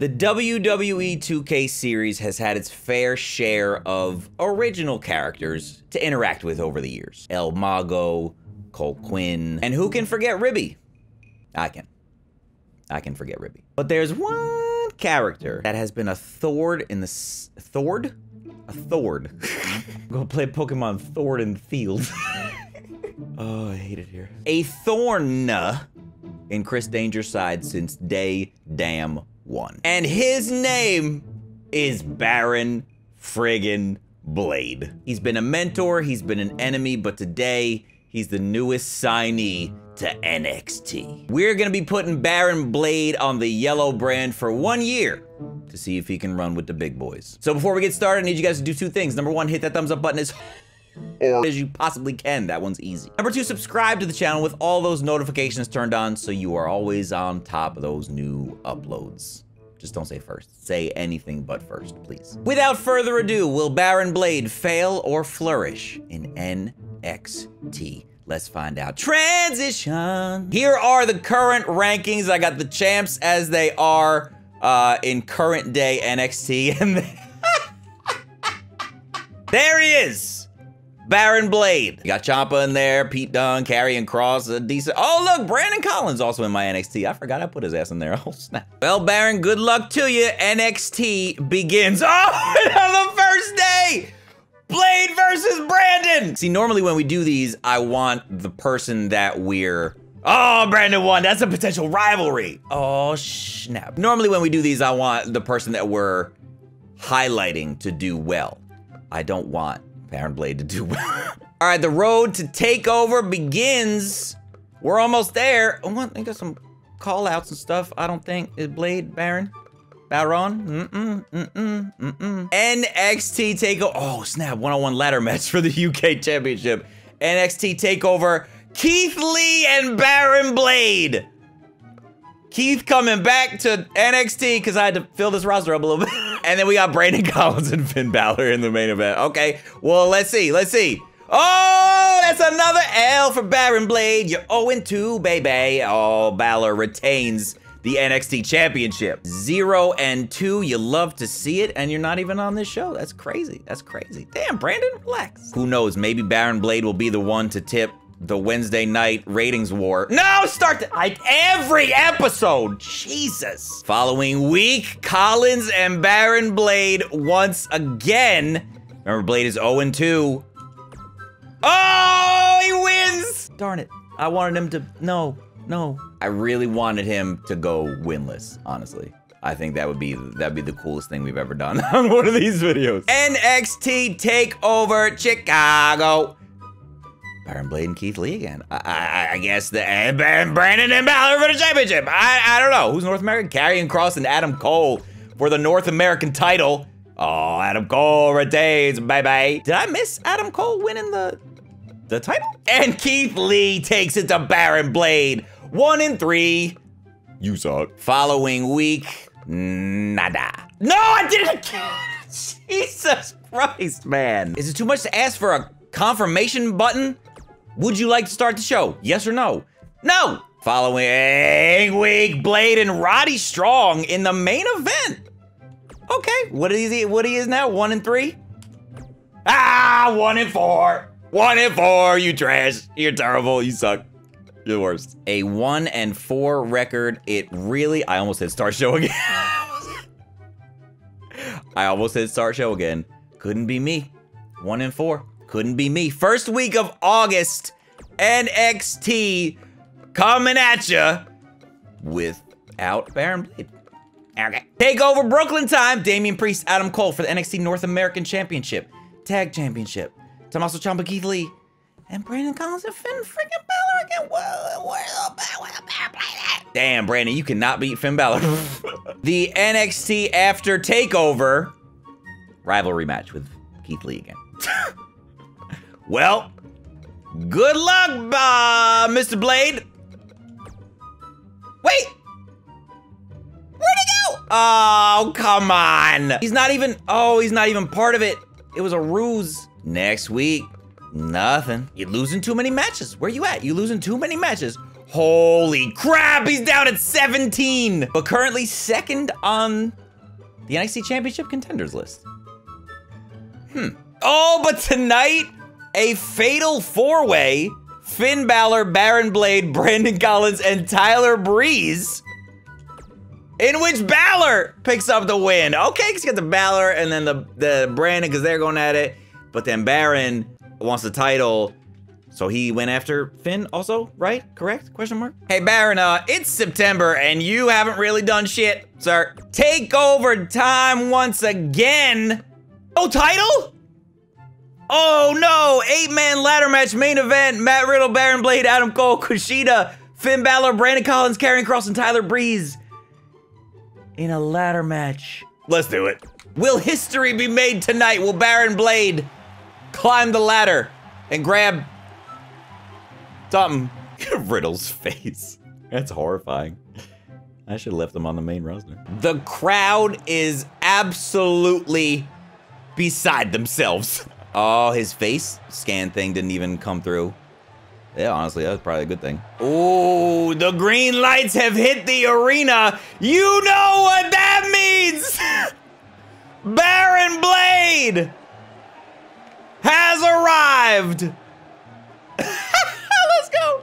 The WWE 2K series has had its fair share of original characters to interact with over the years. El Mago, Cole Quinn, and who can forget Ribby? I can. I can forget Ribby. But there's one character that has been a Thord in the... Thord? A Thord. Go play Pokemon Thord in the field. oh, I hate it here. A Thorn uh, in Chris Danger's side since day damn one. And his name is Baron friggin' Blade. He's been a mentor, he's been an enemy, but today he's the newest signee to NXT. We're gonna be putting Baron Blade on the yellow brand for one year to see if he can run with the big boys. So before we get started, I need you guys to do two things. Number one, hit that thumbs up button as as you possibly can. That one's easy. Number two, subscribe to the channel with all those notifications turned on so you are always on top of those new uploads. Just don't say first. Say anything but first, please. Without further ado, will Baron Blade fail or flourish in NXT? Let's find out. Transition. Here are the current rankings. I got the champs as they are uh, in current day NXT. And there he is. Baron Blade. You got Ciampa in there, Pete Dunne, Karrion Kross, a decent. Oh, look, Brandon Collins also in my NXT. I forgot I put his ass in there. Oh, snap. Well, Baron, good luck to you. NXT begins. Oh, on the first day. Blade versus Brandon. See, normally when we do these, I want the person that we're Oh, Brandon won. That's a potential rivalry. Oh, snap. Normally when we do these, I want the person that we're highlighting to do well. I don't want Baron Blade to do well. All right, the road to takeover begins. We're almost there. Oh, what? I got some call outs and stuff. I don't think. Is Blade Baron? Baron? Mm-mm, mm-mm, mm-mm. NXT takeover. Oh, snap. One-on-one ladder match for the UK Championship. NXT takeover. Keith Lee and Baron Blade. Keith coming back to NXT because I had to fill this roster up a little bit. and then we got Brandon Collins and Finn Balor in the main event. Okay, well, let's see. Let's see. Oh, that's another L for Baron Blade. You're 0-2, baby. Oh, Balor retains the NXT Championship. Zero and two, you love to see it, and you're not even on this show. That's crazy. That's crazy. Damn, Brandon, relax. Who knows? Maybe Baron Blade will be the one to tip the Wednesday night ratings war. No, start the, like every episode. Jesus. Following week, Collins and Baron Blade once again. Remember, Blade is 0 2. Oh, he wins! Darn it. I wanted him to. No, no. I really wanted him to go winless, honestly. I think that would be that'd be the coolest thing we've ever done on one of these videos. NXT Takeover Chicago. Baron Blade and Keith Lee again. I, I, I guess the eh, and and Brandon and Balor for the championship. I, I don't know who's North American. Karrion Kross and Adam Cole for the North American title. Oh, Adam Cole retains, baby. Did I miss Adam Cole winning the the title? And Keith Lee takes it to Baron Blade. One in three. You suck. Following week, nada. No, I didn't. again. Jesus Christ, man. Is it too much to ask for a confirmation button? Would you like to start the show? Yes or no? No! Following week, Blade and Roddy Strong in the main event. Okay, what is he? What he is now? One and three? Ah, one and four. One and four. You trash. You're terrible. You suck. You're the worst. A one and four record. It really. I almost said start show again. I almost said start show again. Couldn't be me. One and four. Couldn't be me. First week of August, NXT coming at you without Baron Blade. Okay. Take over Brooklyn time. Damian Priest, Adam Cole for the NXT North American Championship, Tag Championship. Tommaso Ciampa, Keith Lee, and Brandon Collins and Finn freaking Balor again. Damn, Brandon, you cannot beat Finn Balor. the NXT After Takeover rivalry match with Keith Lee again. Well, good luck, uh, Mr. Blade. Wait. Where'd he go? Oh, come on. He's not even, oh, he's not even part of it. It was a ruse. Next week, nothing. You're losing too many matches. Where are you at? You losing too many matches. Holy crap, he's down at 17, but currently second on the NXT Championship contenders list. Hmm. Oh, but tonight, a fatal four-way, Finn Balor, Baron Blade, Brandon Collins, and Tyler Breeze, in which Balor picks up the win. Okay, he's got the Balor and then the, the Brandon, because they're going at it, but then Baron wants the title, so he went after Finn also, right? Correct? Question mark? Hey, Baron, uh, it's September and you haven't really done shit, sir. Take over time once again. Oh, title? Oh no, eight-man ladder match main event. Matt Riddle, Baron Blade, Adam Cole, Kushida, Finn Balor, Brandon Collins, Karrion Kross, and Tyler Breeze in a ladder match. Let's do it. Will history be made tonight? Will Baron Blade climb the ladder and grab something. Riddle's face. That's horrifying. I should have left them on the main roster. The crowd is absolutely beside themselves. Oh, his face scan thing didn't even come through. Yeah, honestly, that's probably a good thing. Oh, the green lights have hit the arena. You know what that means! Baron Blade has arrived! Let's go.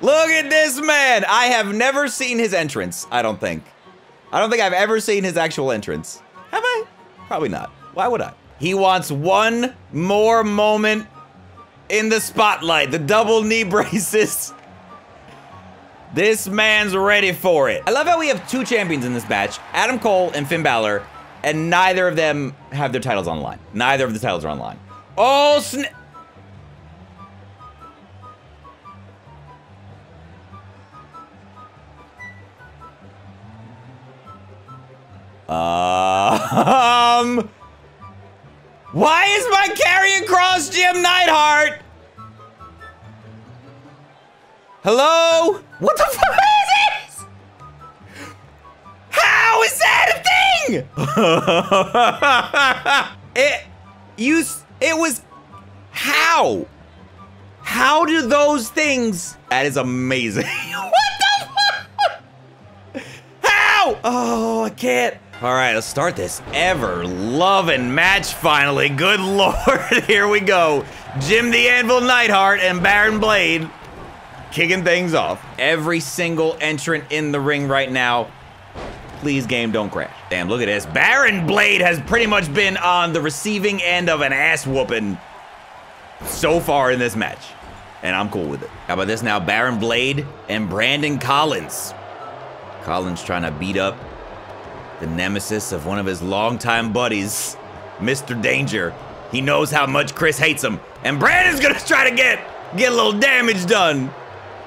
Look at this man. I have never seen his entrance, I don't think. I don't think I've ever seen his actual entrance. Have I? Probably not. Why would I? He wants one more moment in the spotlight. The double knee braces. This man's ready for it. I love how we have two champions in this match, Adam Cole and Finn Balor, and neither of them have their titles on the line. Neither of the titles are on the line. Oh, snap. Um. Why is my Karrion Kross Jim Neidhart? Hello? What the fuck is this? How is that a thing? it, you, it was, how? How do those things? That is amazing. what the fuck? How? Oh, I can't. All right, let's start this ever-loving match finally. Good lord, here we go. Jim the Anvil Neidhart and Baron Blade kicking things off. Every single entrant in the ring right now. Please, game, don't crash. Damn, look at this. Baron Blade has pretty much been on the receiving end of an ass whooping so far in this match. And I'm cool with it. How about this now? Baron Blade and Brandon Collins. Collins trying to beat up the nemesis of one of his longtime buddies, Mr. Danger. He knows how much Chris hates him, and Brandon's gonna try to get get a little damage done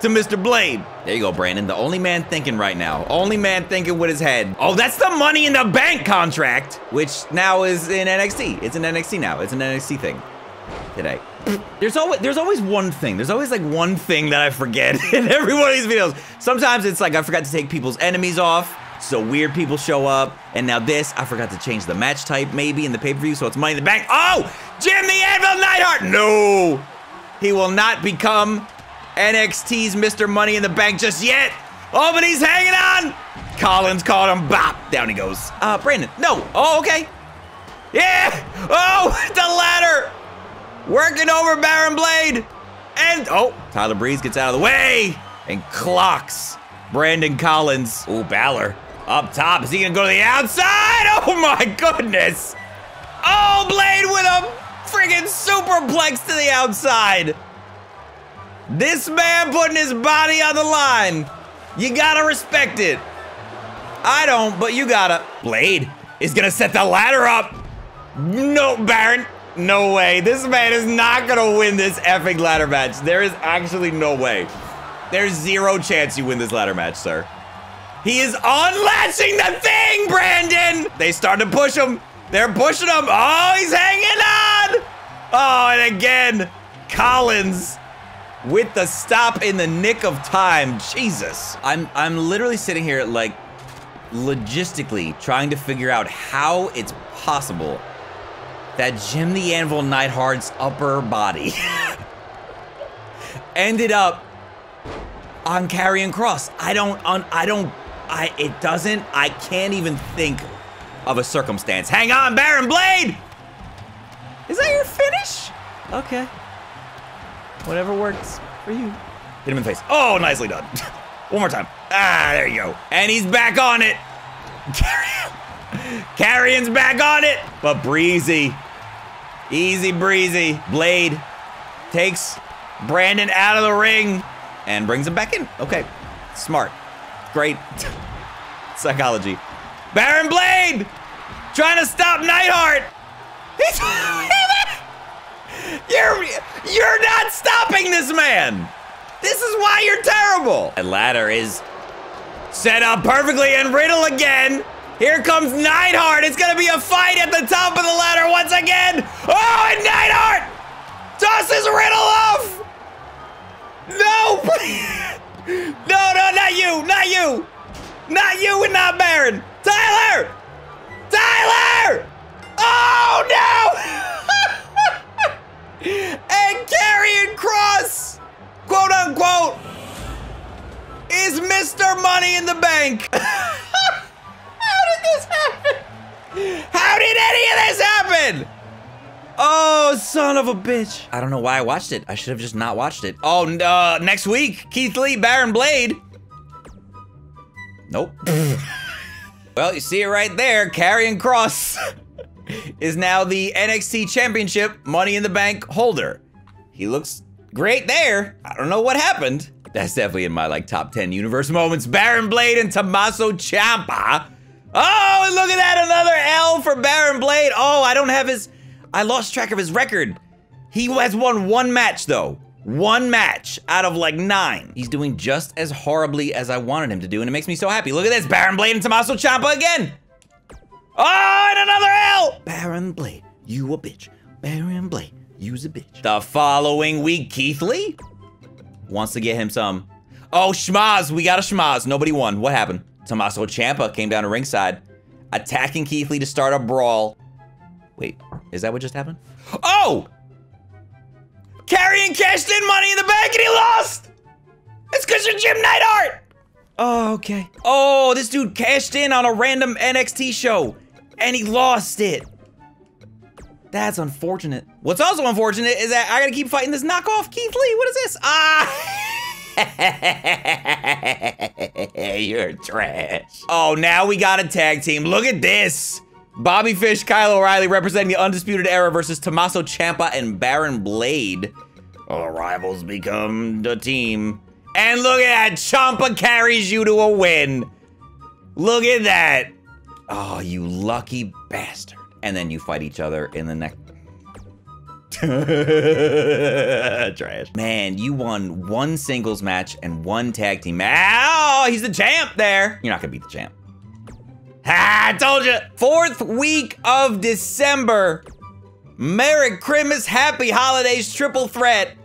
to Mr. Blade. There you go, Brandon. The only man thinking right now. Only man thinking with his head. Oh, that's the Money in the Bank contract, which now is in NXT. It's an NXT now. It's an NXT thing today. There's always there's always one thing. There's always like one thing that I forget in every one of these videos. Sometimes it's like I forgot to take people's enemies off. So weird people show up. And now this, I forgot to change the match type maybe in the pay-per-view, so it's Money in the Bank. Oh! Jim the Anvil Neidhart! No! He will not become NXT's Mr. Money in the Bank just yet. Oh, but he's hanging on! Collins caught him. Bop! Down he goes. Uh, Brandon. No. Oh, okay. Yeah! Oh, the ladder! Working over Baron Blade. And, oh, Tyler Breeze gets out of the way and clocks Brandon Collins. Oh, Balor up top. Is he gonna go to the outside? Oh my goodness! Oh, Blade with a friggin' superplex to the outside. This man putting his body on the line. You gotta respect it. I don't, but you gotta. Blade is gonna set the ladder up. No, Baron. No way. This man is not gonna win this epic ladder match. There is actually no way. There's zero chance you win this ladder match, sir. He is unlatching the thing, Brandon! They start to push him. They're pushing him. Oh, he's hanging on! Oh, and again, Collins with the stop in the nick of time. Jesus. I'm I'm literally sitting here like logistically trying to figure out how it's possible that Jim the Anvil Neidhart's upper body ended up on Karrion Kross. I don't, on, I don't, I, it doesn't, I can't even think of a circumstance. Hang on, Baron Blade! Is that your finish? Okay. Whatever works for you. Hit him in the face. Oh, nicely done. One more time. Ah, there you go. And he's back on it. Karrion's back on it. But breezy. Easy breezy. Blade takes Brandon out of the ring and brings him back in. Okay. Smart. Great. Psychology. Baron Blade trying to stop Neidhart. you're you're not stopping this man. This is why you're terrible. And ladder is set up perfectly and Riddle again. Here comes Neidhart. It's gonna be a fight at the top of the ladder once again. Oh, and Neidhart tosses Riddle off. No, no, no, not you, not you, not you, and not Baron. Tyler, Tyler. Oh no! and Karrion Kross, quote unquote, is Mr. Money in the Bank. How did this happen? How did any of this happen? Son of a bitch. I don't know why I watched it. I should have just not watched it. Oh, uh, next week, Keith Lee, Baron Blade. Nope. well, you see it right there. Karrion Kross is now the NXT Championship Money in the Bank holder. He looks great there. I don't know what happened. That's definitely in my like top 10 universe moments. Baron Blade and Tommaso Ciampa. Oh, and look at that, another L for Baron Blade. Oh, I don't have his, I lost track of his record. He has won one match though. One match out of like nine. He's doing just as horribly as I wanted him to do, and it makes me so happy. Look at this, Baron Blade and Tommaso Ciampa again. Oh, and another L! Baron Blade, you a bitch. Baron Blade, you's a bitch. The following week, Keith Lee wants to get him some. Oh, schmaz, we got a schmaz. Nobody won. What happened? Tommaso Ciampa came down to ringside, attacking Keith Lee to start a brawl. Wait, is that what just happened? Oh! Karrion cashed in money in the bank and he lost! It's because you're Jim Neidhart! Oh, okay. Oh, this dude cashed in on a random NXT show and he lost it. That's unfortunate. What's also unfortunate is that I gotta keep fighting this knockoff Keith Lee. What is this? Ah! You're trash. Oh, now we got a tag team. Look at this. Bobby Fish, Kyle O'Reilly representing the Undisputed Era versus Tommaso Ciampa and Baron Blade. Rivals become the team. And look at that. Ciampa carries you to a win. Look at that. Oh, you lucky bastard. And then you fight each other in the next Trash. Man, you won one singles match and one tag team match. Oh, he's the champ there. You're not gonna beat the champ. I told you. Fourth week of December. Merry Christmas, Happy Holidays, Triple Threat.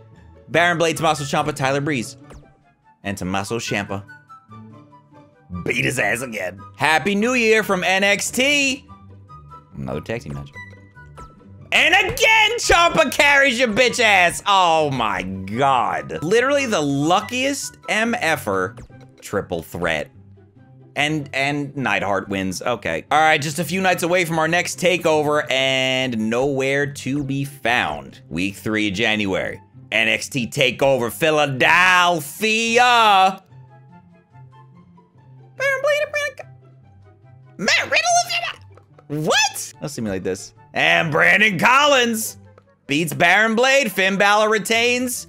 Baron Blade, Tommaso Ciampa, Tyler Breeze. And Tommaso Ciampa beat his ass again. Happy New Year from NXT. Another tag team match. And again, Ciampa carries your bitch ass. Oh my god. Literally the luckiest MFer triple threat. And and Neidhart wins. Okay. All right, just a few nights away from our next takeover and nowhere to be found. Week three January. NXT Takeover Philadelphia. Matt Riddle. What? Don't see me like this. And Brandon Collins beats Baron Blade. Finn Balor retains.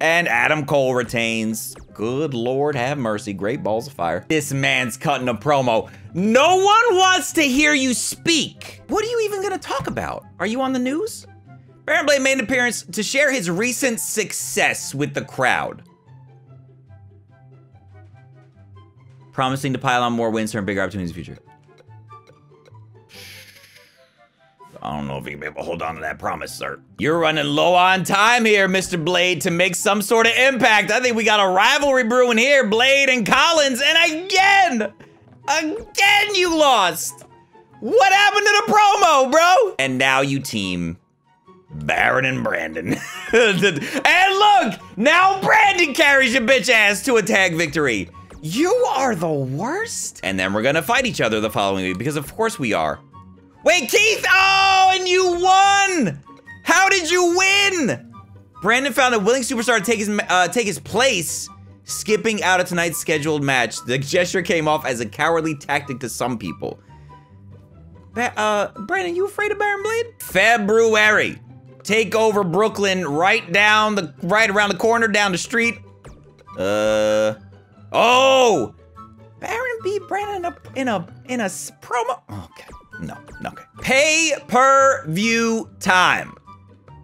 And Adam Cole retains. Good Lord have mercy. Great balls of fire. This man's cutting a promo. No one wants to hear you speak. What are you even gonna talk about? Are you on the news? Baron Blade made an appearance to share his recent success with the crowd. Promising to pile on more wins and bigger opportunities in the future. I don't know if you can be able to hold on to that promise, sir. You're running low on time here, Mr. Blade, to make some sort of impact. I think we got a rivalry brewing here, Blade and Collins, and again, again you lost. What happened to the promo, bro? And now you team Baron and Brandon. and look, now Brandon carries your bitch ass to a tag victory. You are the worst. And then we're gonna fight each other the following week because of course we are. Wait, Keith! Oh, and you won! How did you win? Brandon found a willing superstar to take his, uh, take his place, skipping out of tonight's scheduled match. The gesture came off as a cowardly tactic to some people. Ba uh, Brandon, you afraid of Baron Blade? February. Take over Brooklyn right down the, right around the corner, down the street. Uh, oh! Baron beat Brandon in a, in a, in a promo. Okay, no, no, okay. Pay-per-view time.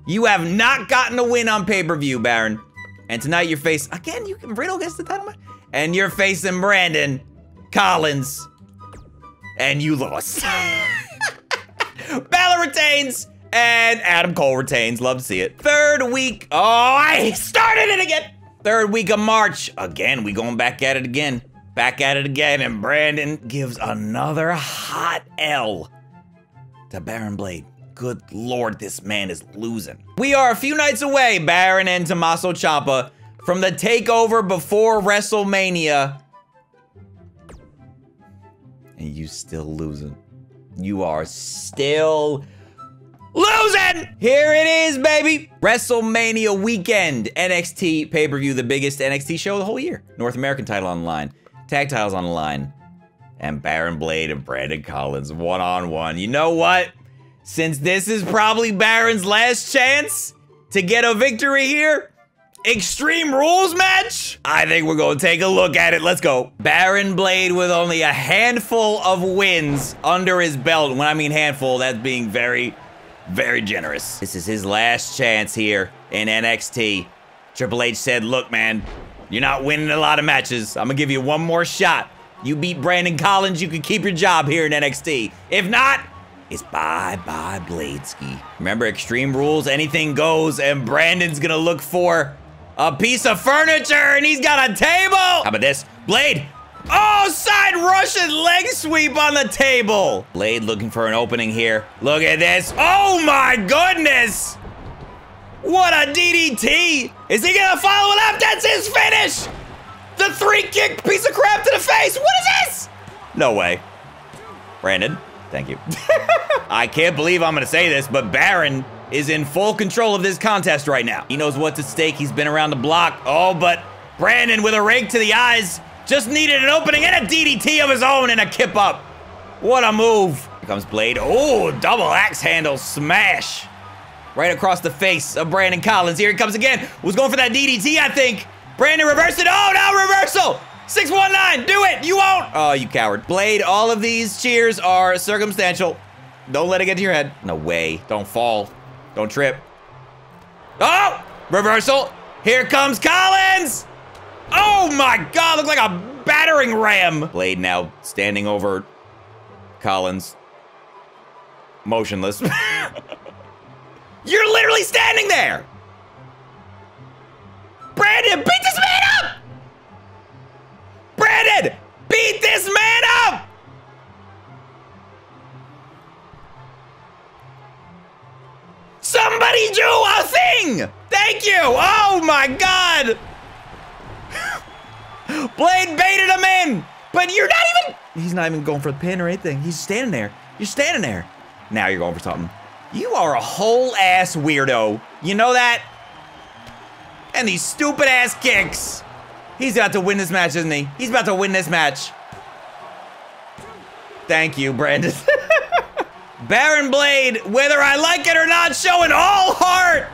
You have not gotten a win on pay-per-view, Baron. And tonight you're facing, again, you can riddle against the title match. And you're facing Brandon Collins. And you lost. Balor retains. And Adam Cole retains. Love to see it. Third week. Oh, I started it again. Third week of March. Again, we going back at it again. Back at it again. And Brandon gives another hot L to Baron Blade. Good lord, this man is losing. We are a few nights away, Baron and Tommaso Ciampa, from the takeover before WrestleMania. And you still losing. You are still losing! Here it is, baby! WrestleMania weekend. NXT pay-per-view, the biggest NXT show of the whole year. North American title on the line. Tag titles on the line. And Baron Blade and Brandon Collins one-on-one. -on -one. You know what? Since this is probably Baron's last chance to get a victory here, Extreme Rules match? I think we're gonna take a look at it. Let's go. Baron Blade with only a handful of wins under his belt. When I mean handful, that's being very, very generous. This is his last chance here in NXT. Triple H said, look, man, you're not winning a lot of matches. I'm gonna give you one more shot. You beat Brandon Collins, you can keep your job here in NXT. If not, it's bye-bye Bladesky. Remember, Extreme Rules, anything goes, and Brandon's gonna look for a piece of furniture, and he's got a table! How about this? Blade! Oh, side Russian leg sweep on the table! Blade looking for an opening here. Look at this. Oh my goodness! What a DDT! Is he gonna follow it up? That's his finish! The three kick piece of crap to the face! What is this? No way. Brandon. Thank you. I can't believe I'm gonna say this, but Baron is in full control of this contest right now. He knows what's at stake. He's been around the block. Oh, but Brandon with a rake to the eyes just needed an opening and a DDT of his own and a kip up. What a move. Here comes Blade. Oh, double axe handle smash. Right across the face of Brandon Collins. Here he comes again. Was going for that DDT, I think. Brandon reversed it. Oh, now reversal. 619, do it! You won't! Oh, you coward. Blade, all of these cheers are circumstantial. Don't let it get to your head. No way. Don't fall. Don't trip. Oh! Reversal. Here comes Collins! Oh my god, look like a battering ram! Blade now standing over Collins. Motionless. You're literally standing there! Brandon, beat this man up! Brandon, beat this man up! Somebody do a thing! Thank you! Oh my god! Blade baited him in! But you're not even... He's not even going for the pin or anything. He's standing there. You're standing there. Now you're going for something. You are a whole ass weirdo. You know that? And these stupid ass kicks. He's about to win this match, isn't he? He's about to win this match. Thank you, Brandon. Baron Blade, whether I like it or not, showing all heart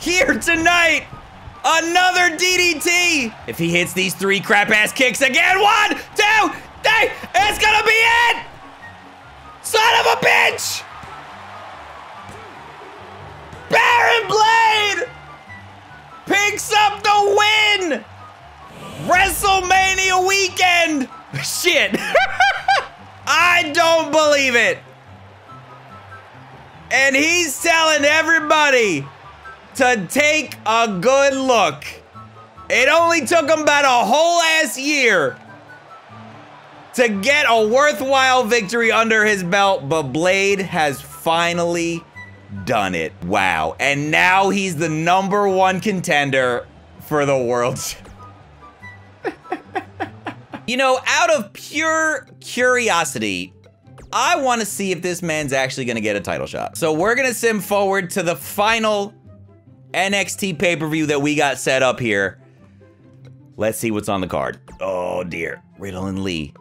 here tonight. Another DDT. If he hits these three crap ass kicks again, one, two, three, it's gonna be it. Son of a bitch. Blade picks up the win. WrestleMania weekend! Shit! I don't believe it! And he's telling everybody to take a good look. It only took him about a whole ass year to get a worthwhile victory under his belt, but Blade has finally done it. Wow. And now he's the number one contender for the world. you know, out of pure curiosity, I want to see if this man's actually going to get a title shot. So we're going to sim forward to the final NXT pay-per-view that we got set up here. Let's see what's on the card. Oh dear. Riddle and Lee.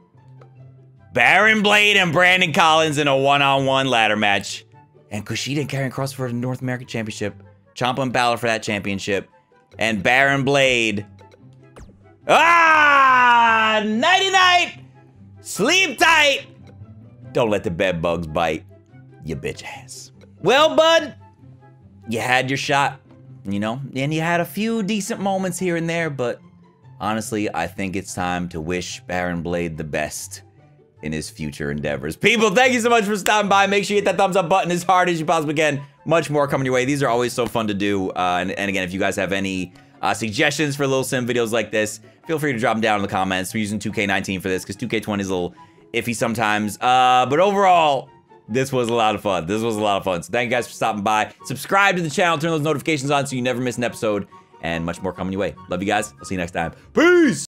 Baron Blade and Brandon Collins in a one-on-one -on -one ladder match. And Kushida and Karrion Kross for the North American Championship. Ciampa and Balor for that championship. And Baron Blade. Ah! Nighty night! Sleep tight! Don't let the bed bugs bite, you bitch ass. Well, bud, you had your shot, you know, and you had a few decent moments here and there, but honestly, I think it's time to wish Baron Blade the best in his future endeavors. People, thank you so much for stopping by. Make sure you hit that thumbs up button as hard as you possibly can. Much more coming your way. These are always so fun to do. Uh, and, and, again, if you guys have any uh, suggestions for little sim videos like this, feel free to drop them down in the comments. We're using 2K19 for this because 2K20 is a little iffy sometimes. Uh, but overall, this was a lot of fun. This was a lot of fun. So thank you guys for stopping by. Subscribe to the channel, turn those notifications on so you never miss an episode, and much more coming your way. Love you guys. I'll see you next time. Peace!